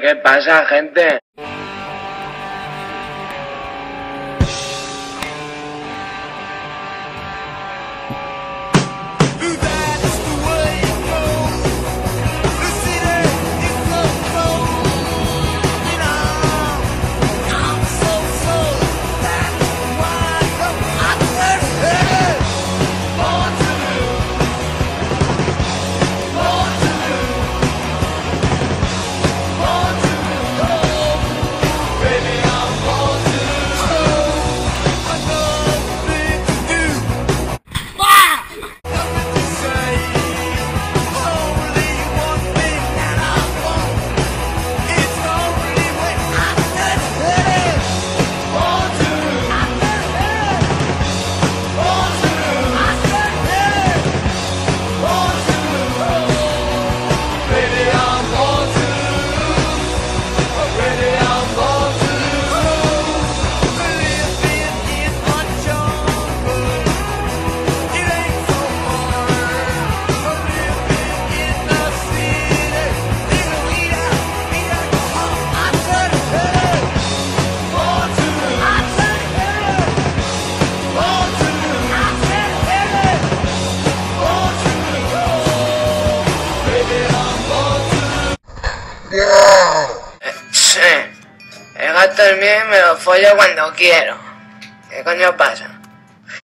¿Qué pasa, gente? Sí. El gato es mío y me lo follo cuando quiero. ¿Qué coño pasa?